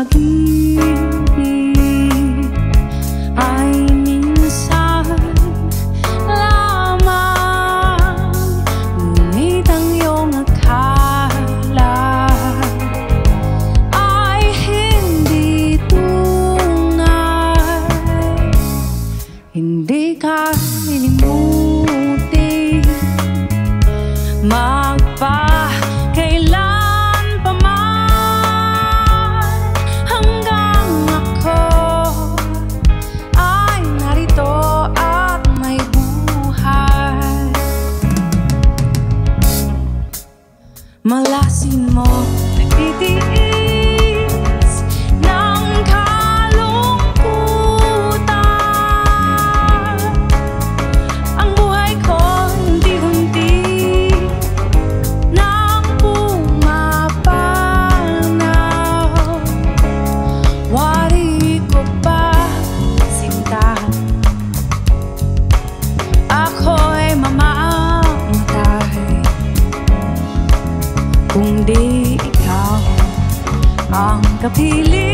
lagi Malasin mo. Nagtitiis. कभी ले